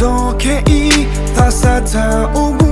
تو که این وسط اون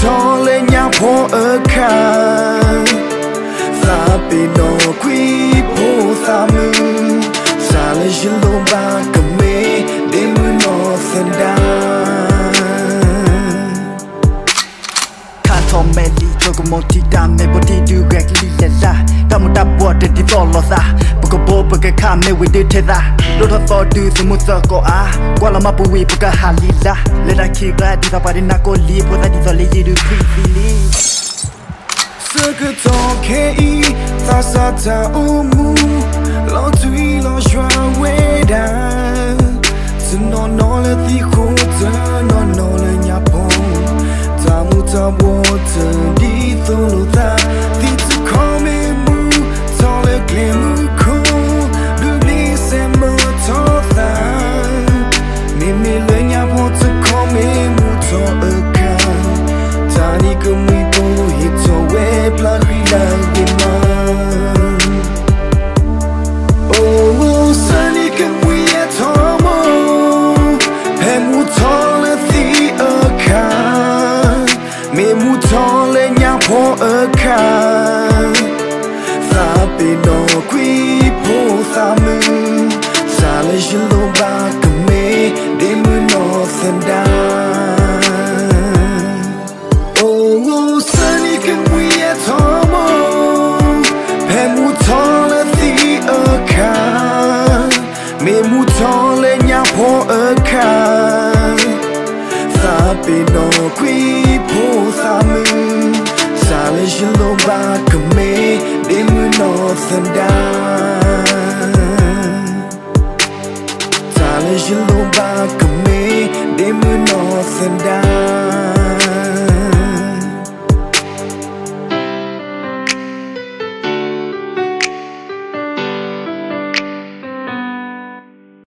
ท้อเละยางพอเอคาซาปีน มดที่ดำในบทที่ดูแรกลีเยซ่าดำมัดับวอดเด็ดที่ฟอลโลอซะปกโบเปกข้ามในวิดีเทซะรถทัสอดูสมุทรสกออากว่าละมาปุวีปกฮาลีละเลดาคีกลาดีซาปารินาโกลีโพซาดีซอลีดูครีซีลี这个都可以，洒洒在乌木，老醉老帅。my water ดีตัวลูาที่จะขอไม่มูทอเล็กเลี้ยงคูดูดีเสมอทอตาไม่มีเลยยาพอจะขอไม่มูทอเอกันตานี้ก็มี aka Sa pe no kwi po sa mu Sa le shilo ba kame De mu no senda Oh, sunny, can we at home? Pe mu tole thi a Welcome me in with north and down. Talent you look back me in with north and down.